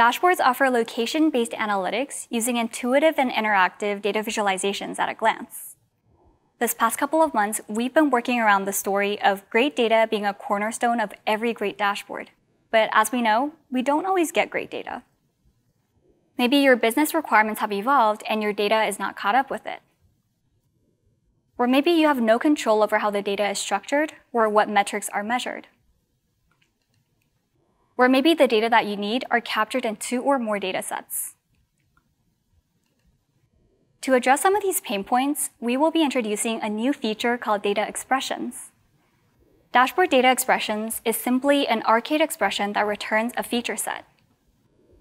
Dashboards offer location-based analytics using intuitive and interactive data visualizations at a glance. This past couple of months, we've been working around the story of great data being a cornerstone of every great dashboard. But as we know, we don't always get great data. Maybe your business requirements have evolved and your data is not caught up with it. Or maybe you have no control over how the data is structured or what metrics are measured. Or maybe the data that you need are captured in two or more data sets. To address some of these pain points, we will be introducing a new feature called Data Expressions. Dashboard Data Expressions is simply an Arcade expression that returns a feature set.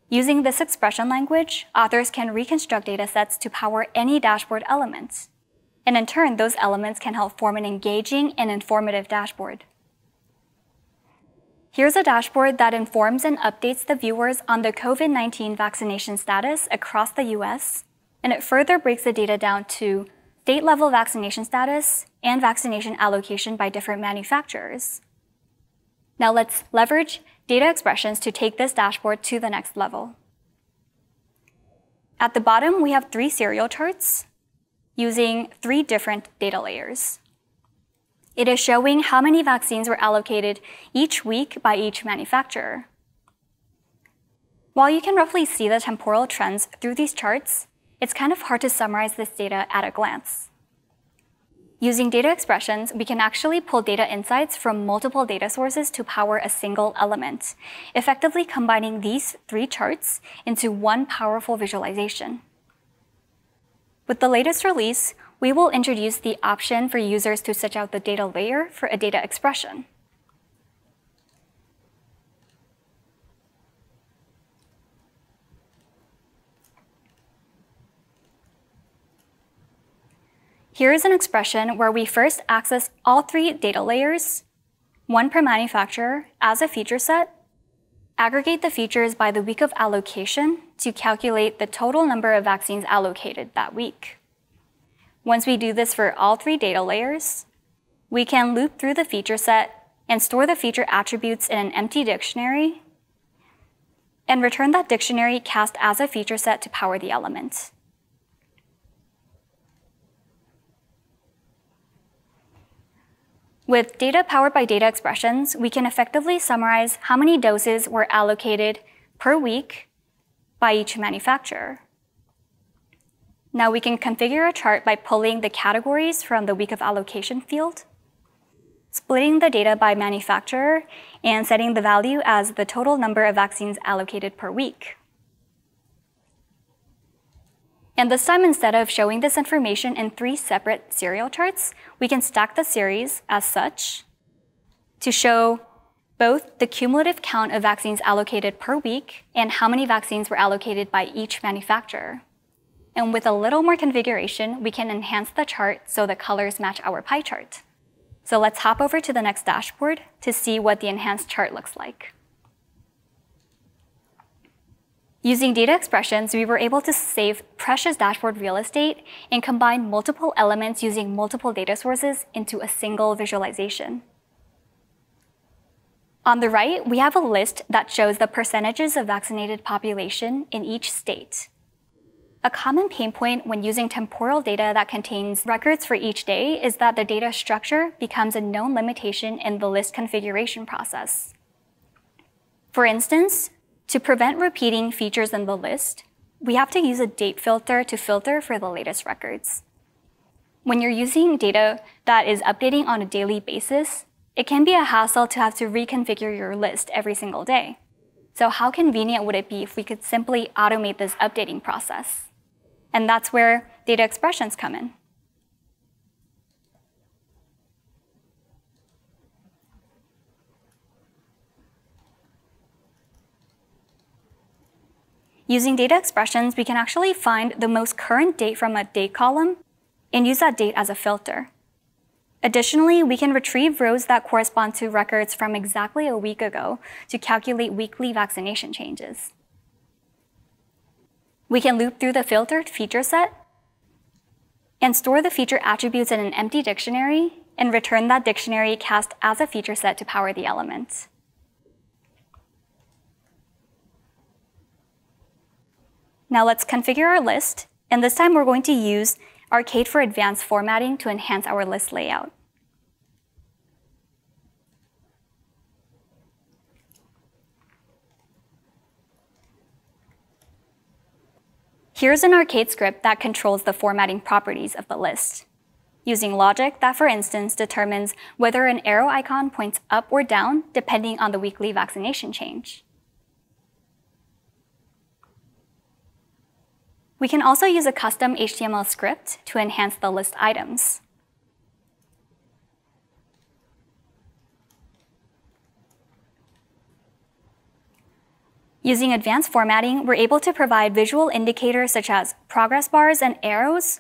Using this expression language, authors can reconstruct datasets to power any dashboard element. And in turn, those elements can help form an engaging and informative dashboard. Here's a dashboard that informs and updates the viewers on the COVID-19 vaccination status across the US, and it further breaks the data down to state-level vaccination status and vaccination allocation by different manufacturers. Now let's leverage data expressions to take this dashboard to the next level. At the bottom, we have three serial charts using three different data layers. It is showing how many vaccines were allocated each week by each manufacturer. While you can roughly see the temporal trends through these charts, it's kind of hard to summarize this data at a glance. Using data expressions, we can actually pull data insights from multiple data sources to power a single element, effectively combining these three charts into one powerful visualization. With the latest release, we will introduce the option for users to switch out the data layer for a data expression. Here is an expression where we first access all three data layers, one per manufacturer, as a feature set, aggregate the features by the week of allocation to calculate the total number of vaccines allocated that week. Once we do this for all three data layers, we can loop through the feature set and store the feature attributes in an empty dictionary and return that dictionary cast as a feature set to power the element. With data powered by data expressions, we can effectively summarize how many doses were allocated per week by each manufacturer. Now we can configure a chart by pulling the categories from the week of allocation field, splitting the data by manufacturer, and setting the value as the total number of vaccines allocated per week. And this time, instead of showing this information in three separate serial charts, we can stack the series as such to show both the cumulative count of vaccines allocated per week and how many vaccines were allocated by each manufacturer. And with a little more configuration, we can enhance the chart so the colors match our pie chart. So let's hop over to the next dashboard to see what the enhanced chart looks like. Using data expressions, we were able to save precious dashboard real estate and combine multiple elements using multiple data sources into a single visualization. On the right, we have a list that shows the percentages of vaccinated population in each state. A common pain point when using temporal data that contains records for each day is that the data structure becomes a known limitation in the list configuration process. For instance, to prevent repeating features in the list, we have to use a date filter to filter for the latest records. When you're using data that is updating on a daily basis, it can be a hassle to have to reconfigure your list every single day. So how convenient would it be if we could simply automate this updating process? And that's where data expressions come in. Using data expressions, we can actually find the most current date from a date column and use that date as a filter. Additionally, we can retrieve rows that correspond to records from exactly a week ago to calculate weekly vaccination changes. We can loop through the filtered feature set and store the feature attributes in an empty dictionary and return that dictionary cast as a feature set to power the element. Now let's configure our list, and this time we're going to use Arcade for advanced formatting to enhance our list layout. Here's an Arcade script that controls the formatting properties of the list. Using logic that, for instance, determines whether an arrow icon points up or down depending on the weekly vaccination change. We can also use a custom HTML script to enhance the list items. Using advanced formatting, we're able to provide visual indicators such as progress bars and arrows,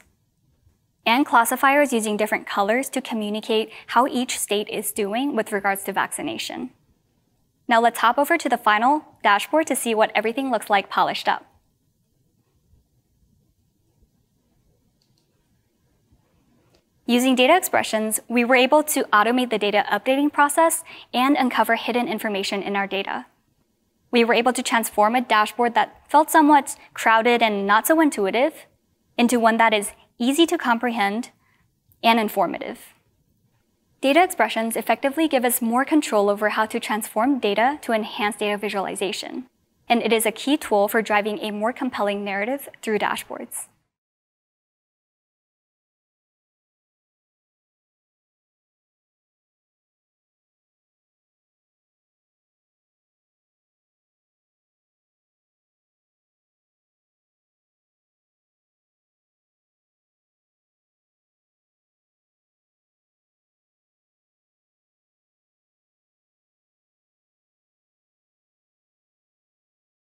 and classifiers using different colors to communicate how each state is doing with regards to vaccination. Now let's hop over to the final dashboard to see what everything looks like polished up. Using data expressions, we were able to automate the data updating process and uncover hidden information in our data. We were able to transform a dashboard that felt somewhat crowded and not so intuitive into one that is easy to comprehend and informative. Data expressions effectively give us more control over how to transform data to enhance data visualization, and it is a key tool for driving a more compelling narrative through dashboards.